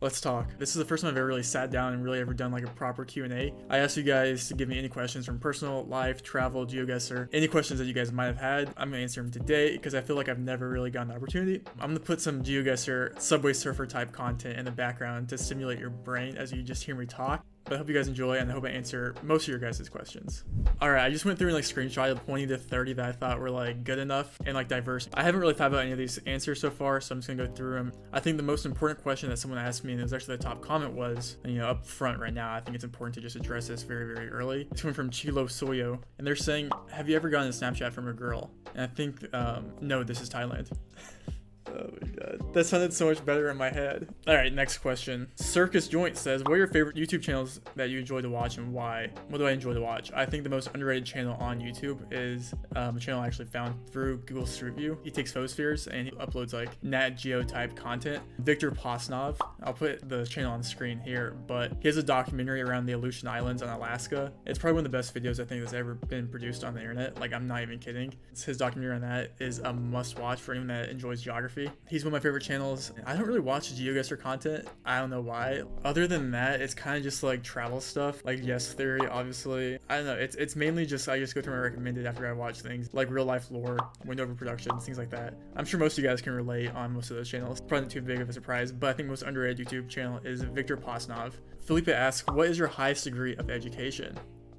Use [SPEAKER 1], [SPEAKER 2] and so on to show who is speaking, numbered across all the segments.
[SPEAKER 1] Let's talk. This is the first time I've ever really sat down and really ever done like a proper Q&A. I asked you guys to give me any questions from personal, life, travel, GeoGuessr, any questions that you guys might have had. I'm gonna answer them today because I feel like I've never really gotten the opportunity. I'm gonna put some GeoGuessr Subway Surfer type content in the background to stimulate your brain as you just hear me talk. But I hope you guys enjoy and I hope I answer most of your guys' questions. Alright, I just went through and like screenshotted 20 to 30 that I thought were like good enough and like diverse. I haven't really thought about any of these answers so far, so I'm just gonna go through them. I think the most important question that someone asked me, and it was actually the top comment, was, you know, up front right now, I think it's important to just address this very, very early. It's coming from Chilo Soyo, and they're saying, have you ever gotten a Snapchat from a girl? And I think, um, no, this is Thailand. Oh my god. That sounded so much better in my head. Alright, next question. Circus Joint says, What are your favorite YouTube channels that you enjoy to watch and why? What do I enjoy to watch? I think the most underrated channel on YouTube is um, a channel I actually found through Google Street View. He takes photospheres and he uploads like Nat Geo type content. Victor Posnov. I'll put the channel on the screen here, but he has a documentary around the Aleutian Islands on Alaska. It's probably one of the best videos I think that's ever been produced on the internet. Like, I'm not even kidding. His documentary on that is a must watch for anyone that enjoys geography. He's one of my favorite channels. I don't really watch GeoGuessr content. I don't know why. Other than that, it's kind of just like travel stuff, like Yes Theory, obviously. I don't know. It's it's mainly just I just go through my recommended after I watch things like RealLifeLore, Wendover Productions, things like that. I'm sure most of you guys can relate on most of those channels. Probably not too big of a surprise, but I think most underrated YouTube channel is Victor Posnov. Felipe asks, what is your highest degree of education?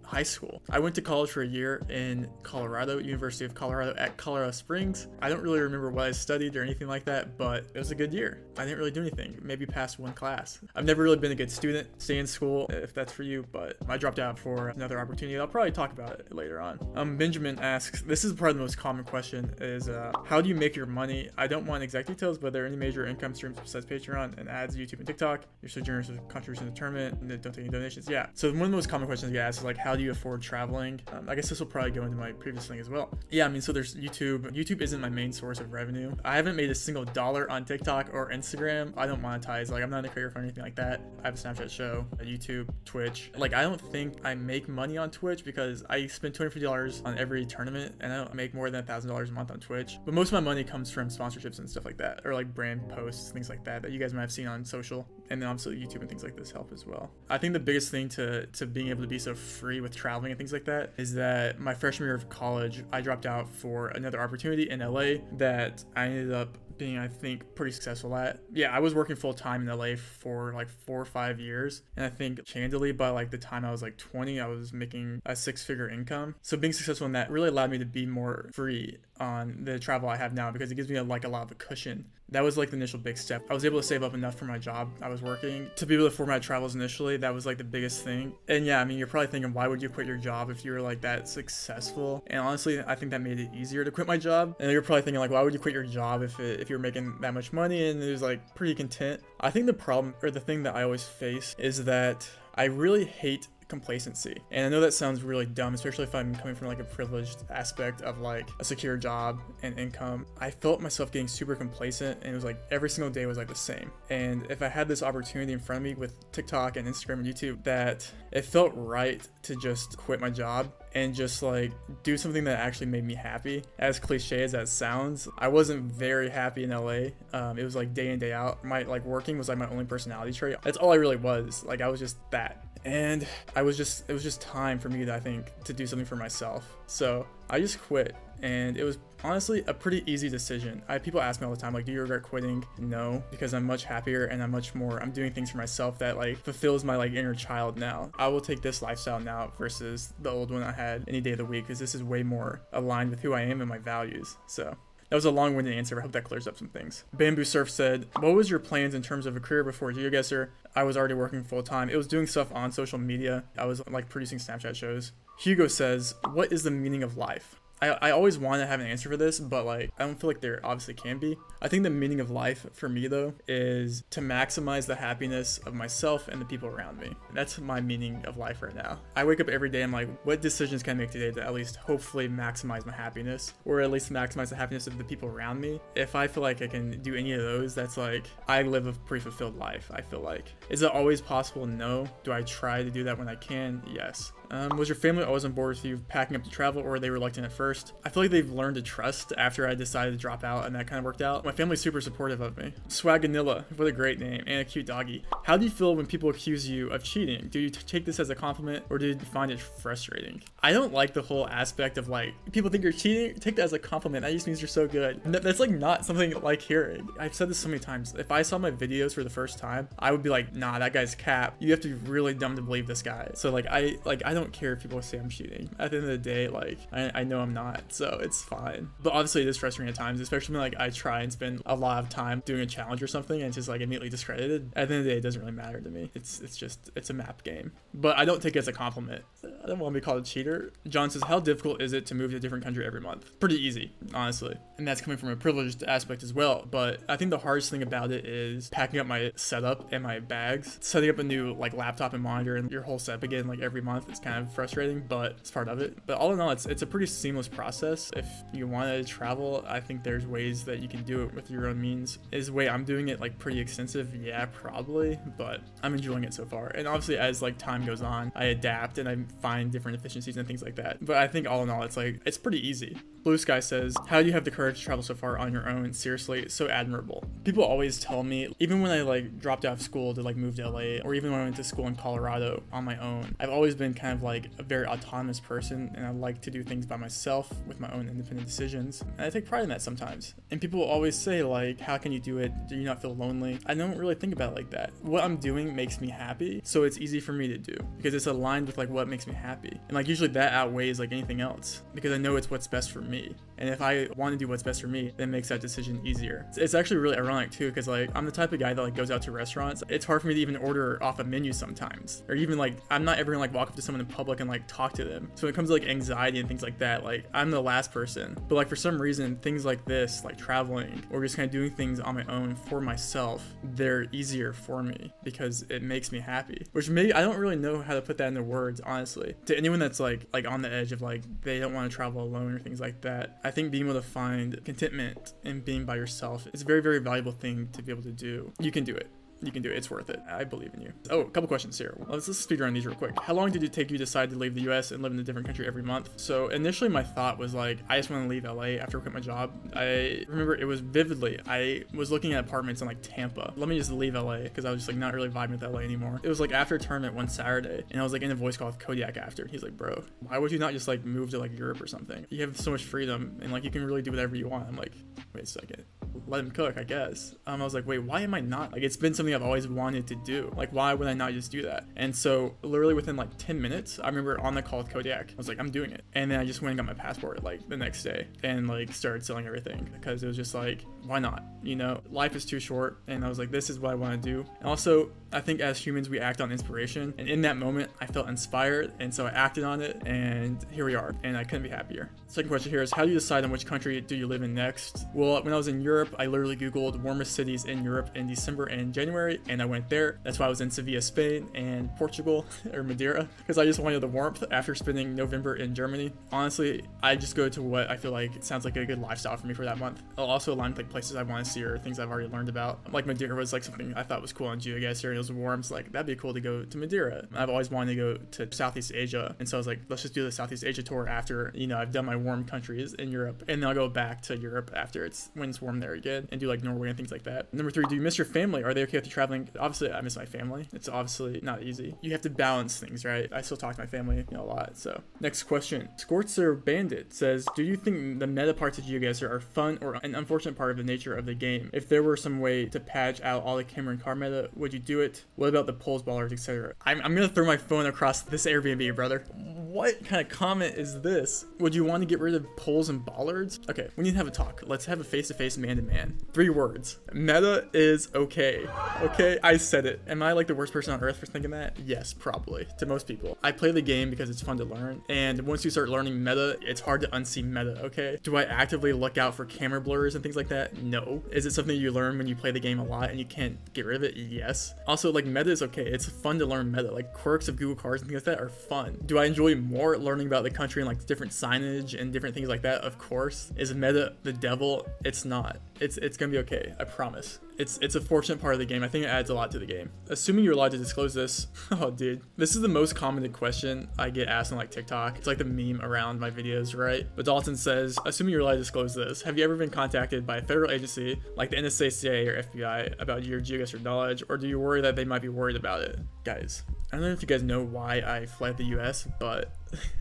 [SPEAKER 1] High school. I went to college for a year in Colorado, University of Colorado at Colorado Springs. I don't really remember what I studied or anything like that, but it was a good year. I didn't really do anything, maybe passed one class. I've never really been a good student, stay in school if that's for you, but I dropped out for another opportunity. I'll probably talk about it later on. Um, Benjamin asks, this is probably the most common question is, uh, how do you make your money? I don't want exact details, but are there any major income streams besides Patreon and ads, YouTube and TikTok? You're so generous with contributions to the tournament and don't take any donations. Yeah. So one of the most common questions get asked is like, how do you afford traveling? Um, I guess this will probably go into my previous thing as well. Yeah, I mean, so there's YouTube. YouTube isn't my main source of revenue. I haven't made a single dollar on TikTok or Instagram. I don't monetize. Like, I'm not a creator for anything like that. I have a Snapchat show, a YouTube, Twitch. Like, I don't think I make money on Twitch because I spend $250 on every tournament and I don't make more than $1,000 a month on Twitch. But most of my money comes from sponsorships and stuff like that, or like brand posts, things like that, that you guys might have seen on social. And then obviously YouTube and things like this help as well. I think the biggest thing to, to being able to be so free with traveling and things like that is that my freshman year of college, I dropped out for another opportunity in LA that I ended up being, I think, pretty successful at. Yeah, I was working full time in LA for like four or five years. And I think candidly, by like the time I was like 20, I was making a six figure income. So being successful in that really allowed me to be more free on the travel I have now because it gives me a, like a lot of a cushion. That was like the initial big step. I was able to save up enough for my job I was working to be able to afford my travels initially. That was like the biggest thing. And yeah, I mean, you're probably thinking, why would you quit your job if you were like that successful? And honestly, I think that made it easier to quit my job. And you're probably thinking like, why would you quit your job if it, if you're making that much money and it was like pretty content? I think the problem or the thing that I always face is that I really hate complacency. And I know that sounds really dumb, especially if I'm coming from like a privileged aspect of like a secure job and income. I felt myself getting super complacent and it was like every single day was like the same. And if I had this opportunity in front of me with TikTok and Instagram and YouTube that it felt right to just quit my job and just like do something that actually made me happy. As cliche as that sounds, I wasn't very happy in LA. Um, it was like day in day out. My like working was like my only personality trait. That's all I really was. Like I was just that and I was just it was just time for me to I think to do something for myself. So I just quit and it was honestly a pretty easy decision. I people ask me all the time like do you regret quitting? No, because I'm much happier and I'm much more I'm doing things for myself that like fulfills my like inner child now. I will take this lifestyle now versus the old one I had any day of the week because this is way more aligned with who I am and my values. So that was a long-winded answer. I hope that clears up some things. Bamboo Surf said, what was your plans in terms of a career before GeoGuessr? I was already working full-time. It was doing stuff on social media. I was like producing Snapchat shows. Hugo says, what is the meaning of life? I, I always want to have an answer for this, but like I don't feel like there obviously can be. I think the meaning of life for me though is to maximize the happiness of myself and the people around me. That's my meaning of life right now. I wake up every day. I'm like, what decisions can I make today to at least hopefully maximize my happiness, or at least maximize the happiness of the people around me? If I feel like I can do any of those, that's like I live a pretty fulfilled life. I feel like. Is it always possible? No. Do I try to do that when I can? Yes. Um, was your family always on board with you packing up to travel, or were they reluctant at first? I feel like they've learned to trust after I decided to drop out and that kind of worked out. My family's super supportive of me. Swaganilla, what a great name and a cute doggy. How do you feel when people accuse you of cheating? Do you take this as a compliment or do you find it frustrating? I don't like the whole aspect of like, people think you're cheating, take that as a compliment. That just means you're so good. That's like not something like hearing. I've said this so many times. If I saw my videos for the first time, I would be like, nah, that guy's cap. You have to be really dumb to believe this guy. So like, I like, I don't care if people say I'm cheating. At the end of the day, like, I, I know I'm not, so it's fine. But obviously it is frustrating at times, especially when like I try and spend a lot of time doing a challenge or something and it's just like immediately discredited. At the end of the day, it doesn't really matter to me. It's it's just it's a map game. But I don't take it as a compliment. I don't want to be called a cheater. John says, how difficult is it to move to a different country every month? Pretty easy, honestly. And that's coming from a privileged aspect as well. But I think the hardest thing about it is packing up my setup and my bags. Setting up a new like laptop and monitor and your whole setup again like every month is kind of frustrating, but it's part of it. But all in all, it's it's a pretty seamless process. If you want to travel, I think there's ways that you can do it with your own means. Is the way I'm doing it like pretty extensive? Yeah, probably, but I'm enjoying it so far. And obviously as like time goes on, I adapt and I find different efficiencies and things like that. But I think all in all, it's like, it's pretty easy. Blue Sky says, How do you have the courage to travel so far on your own? Seriously, so admirable. People always tell me, even when I like dropped out of school to like move to LA, or even when I went to school in Colorado on my own, I've always been kind of like a very autonomous person and I like to do things by myself with my own independent decisions. And I take pride in that sometimes. And people always say, like, how can you do it? Do you not feel lonely? I don't really think about it like that. What I'm doing makes me happy, so it's easy for me to do because it's aligned with like what makes me happy. And like usually that outweighs like anything else because I know it's what's best for me. And if I want to do what's best for me, then makes that decision easier. It's actually really ironic too, because like I'm the type of guy that like goes out to restaurants. It's hard for me to even order off a menu sometimes, or even like I'm not ever gonna like walk up to someone in public and like talk to them. So when it comes to like anxiety and things like that, like I'm the last person. But like for some reason, things like this, like traveling or just kind of doing things on my own for myself, they're easier for me because it makes me happy. Which maybe I don't really know how to put that into words, honestly. To anyone that's like like on the edge of like they don't want to travel alone or things like that, I think being able to find contentment in being by yourself is a very, very valuable thing to be able to do. You can do it you can do it. It's worth it. I believe in you. Oh, a couple questions here. Let's, let's speed around these real quick. How long did it take you to decide to leave the US and live in a different country every month? So initially my thought was like, I just want to leave LA after I quit my job. I remember it was vividly, I was looking at apartments in like Tampa. Let me just leave LA because I was just like not really vibing with LA anymore. It was like after a tournament one Saturday and I was like in a voice call with Kodiak after. He's like, bro, why would you not just like move to like Europe or something? You have so much freedom and like you can really do whatever you want. I'm like, wait a second let him cook, I guess. Um, I was like, wait, why am I not? Like, it's been something I've always wanted to do. Like, why would I not just do that? And so, literally within like 10 minutes, I remember on the call with Kodiak, I was like, I'm doing it. And then I just went and got my passport like the next day and like started selling everything because it was just like, why not? You know, life is too short. And I was like, this is what I want to do. And also, I think as humans, we act on inspiration. And in that moment, I felt inspired. And so I acted on it. And here we are. And I couldn't be happier. Second question here is how do you decide on which country do you live in next? Well, when I was in Europe, I literally Googled warmest cities in Europe in December and January. And I went there. That's why I was in Sevilla, Spain and Portugal or Madeira because I just wanted the warmth after spending November in Germany. Honestly, I just go to what I feel like sounds like a good lifestyle for me for that month. I'll also align like places I want to see or things I've already learned about. Like Madeira was like something I thought was cool on GeoGuessr was warm. So like that'd be cool to go to Madeira. I've always wanted to go to Southeast Asia, and so I was like, let's just do the Southeast Asia tour after you know I've done my warm countries in Europe, and then I'll go back to Europe after it's when it's warm there again, and do like Norway and things like that. Number three, do you miss your family? Are they okay with you traveling? Obviously, I miss my family. It's obviously not easy. You have to balance things, right? I still talk to my family you know, a lot. So next question, Scortzer Bandit says, do you think the meta parts of GeoGuessr are fun or an unfortunate part of the nature of the game? If there were some way to patch out all the camera car meta, would you do it? What about the poles, bollards, etc.? I'm, I'm gonna throw my phone across this Airbnb, brother. What kind of comment is this? Would you want to get rid of poles and bollards? Okay, we need to have a talk. Let's have a face-to-face man-to-man. Three words. Meta is okay. Okay, I said it. Am I like the worst person on earth for thinking that? Yes, probably. To most people. I play the game because it's fun to learn, and once you start learning meta, it's hard to unsee meta, okay? Do I actively look out for camera blurs and things like that? No. Is it something you learn when you play the game a lot and you can't get rid of it? Yes. Also, like meta is okay. It's fun to learn meta. Like quirks of Google cars and things like that are fun. Do I enjoy more learning about the country and like different signage and different things like that, of course. Is meta the devil? It's not. It's it's gonna be okay. I promise. It's it's a fortunate part of the game. I think it adds a lot to the game. Assuming you're allowed to disclose this. Oh, dude. This is the most commented question I get asked on like TikTok. It's like the meme around my videos, right? But Dalton says, assuming you're allowed to disclose this, have you ever been contacted by a federal agency like the NSA, CIA, or FBI about your GeoGuessr knowledge, or do you worry that they might be worried about it? Guys, I don't know if you guys know why I fled the US, but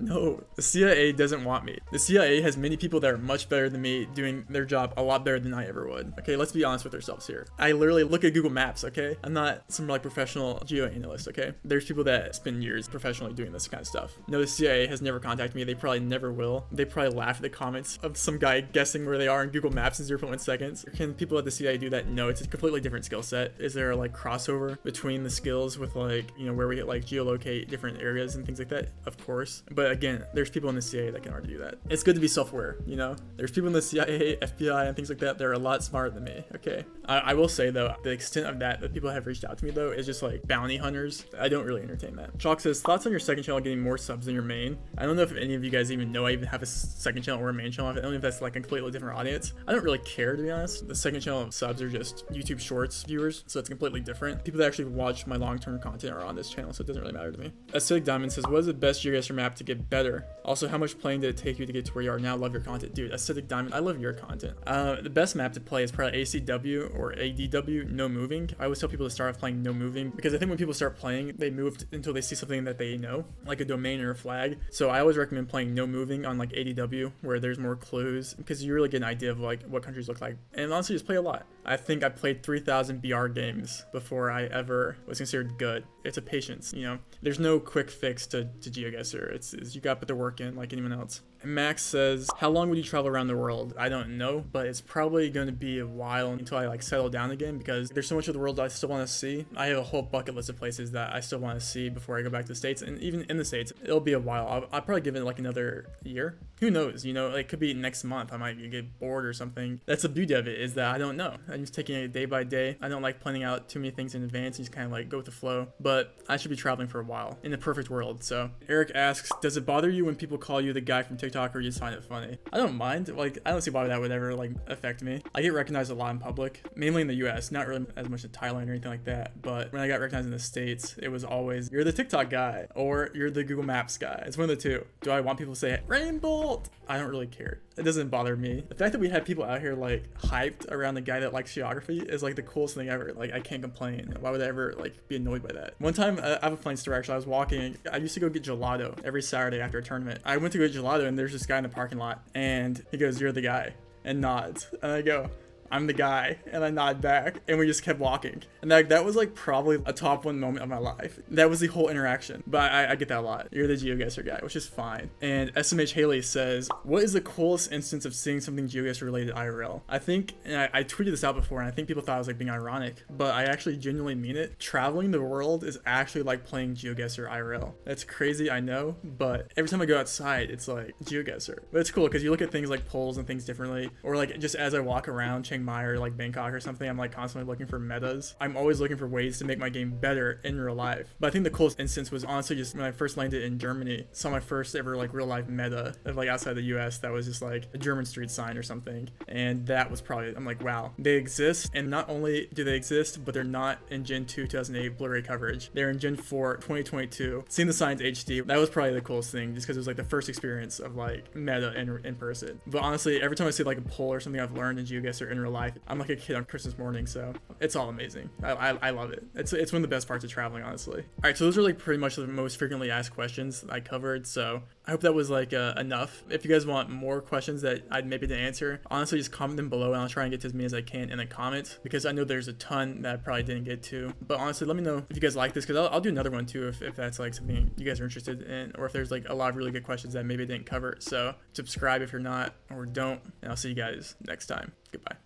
[SPEAKER 1] No, the CIA doesn't want me. The CIA has many people that are much better than me doing their job a lot better than I ever would. Okay, let's be honest with ourselves here. I literally look at Google Maps, okay? I'm not some like professional geo analyst, okay? There's people that spend years professionally doing this kind of stuff. No, the CIA has never contacted me. They probably never will. They probably laugh at the comments of some guy guessing where they are in Google Maps in 0.1 seconds. Can people at the CIA do that? No, it's a completely different skill set. Is there like crossover between the skills with like, you know, where we like geolocate different areas and things like that? Of course. But again, there's people in the CIA that can argue that. It's good to be self-aware, you know? There's people in the CIA, FBI, and things like that. They're a lot smarter than me, okay? I, I will say, though, the extent of that that people have reached out to me, though, is just like bounty hunters. I don't really entertain that. Chalk says, thoughts on your second channel getting more subs than your main? I don't know if any of you guys even know I even have a second channel or a main channel. I don't know if that's like a completely different audience. I don't really care, to be honest. The second channel subs are just YouTube Shorts viewers, so it's completely different. People that actually watch my long-term content are on this channel, so it doesn't really matter to me. Acidic Diamond says, what is the best GeoGuessr map to get better? Also, how much playing did it take you to get to where you are now? Love your content. Dude, Acidic Diamond, I love your content. Uh, the best map to play is probably ACW or ADW, no moving. I always tell people to start off playing no moving because I think when people start playing, they move until they see something that they know, like a domain or a flag. So I always recommend playing no moving on like ADW where there's more clues because you really get an idea of like what countries look like. And honestly, just play a lot. I think I played 3,000 BR games before I ever was considered good. It's a patience, you know. There's no quick fix to, to GeoGuessr. It's, it's you got to put the work in like anyone else. Max says, how long would you travel around the world? I don't know, but it's probably going to be a while until I like settle down again because there's so much of the world I still want to see. I have a whole bucket list of places that I still want to see before I go back to the States. And even in the States, it'll be a while. I'll, I'll probably give it like another year. Who knows? You know, it could be next month. I might get bored or something. That's the beauty of it is that I don't know. I'm just taking it day by day. I don't like planning out too many things in advance. You just kind of like go with the flow. But I should be traveling for a while in the perfect world. So Eric asks, does it bother you when people call you the guy from TikTok or you just find it funny? I don't mind. Like, I don't see why that would ever like affect me. I get recognized a lot in public, mainly in the US, not really as much in Thailand or anything like that. But when I got recognized in the States, it was always, you're the TikTok guy or you're the Google Maps guy. It's one of the two. Do I want people to say Rainbolt? I don't really care. It doesn't bother me. The fact that we have people out here like hyped around the guy that likes geography is like the coolest thing ever. Like I can't complain. Why would I ever like be annoyed by that? One time, uh, I have a funny story actually. I was walking. I used to go get gelato every Saturday after a tournament. I went to go get gelato and there's this guy in the parking lot and he goes, "You're the guy," and nods. And I go, I'm the guy, and I nod back, and we just kept walking. And that, that was like probably a top one moment of my life. That was the whole interaction. But I, I get that a lot. You're the GeoGuessr guy, which is fine. And SMH Haley says, What is the coolest instance of seeing something GeoGuessr related IRL? I think, and I, I tweeted this out before, and I think people thought I was like being ironic, but I actually genuinely mean it. Traveling the world is actually like playing GeoGuessr IRL. That's crazy, I know, but every time I go outside, it's like GeoGuessr. But it's cool because you look at things like poles and things differently, or like just as I walk around Chiang like Bangkok or something, I'm like constantly looking for metas. I'm always looking for ways to make my game better in real life. But I think the coolest instance was honestly just when I first landed in Germany, saw my first ever like real life meta of like outside the US that was just like a German street sign or something. And that was probably, I'm like, wow, they exist. And not only do they exist, but they're not in Gen 2 2008 Blu-ray coverage. They're in Gen 4 2022. Seeing the signs HD, that was probably the coolest thing just because it was like the first experience of like meta in, in person. But honestly, every time I see like a pole or something I've learned in GeoGuessr in real life, I'm like a kid on Christmas morning, so it's all amazing. I, I, I, love it. It's, it's one of the best parts of traveling, honestly. All right, so those are like pretty much the most frequently asked questions I covered. So I hope that was like uh, enough. If you guys want more questions that I'd maybe to answer, honestly, just comment them below and I'll try and get to as many as I can in the comments because I know there's a ton that I probably didn't get to. But honestly, let me know if you guys like this because I'll, I'll, do another one too if, if that's like something you guys are interested in or if there's like a lot of really good questions that maybe I didn't cover. So subscribe if you're not or don't, and I'll see you guys next time. Goodbye.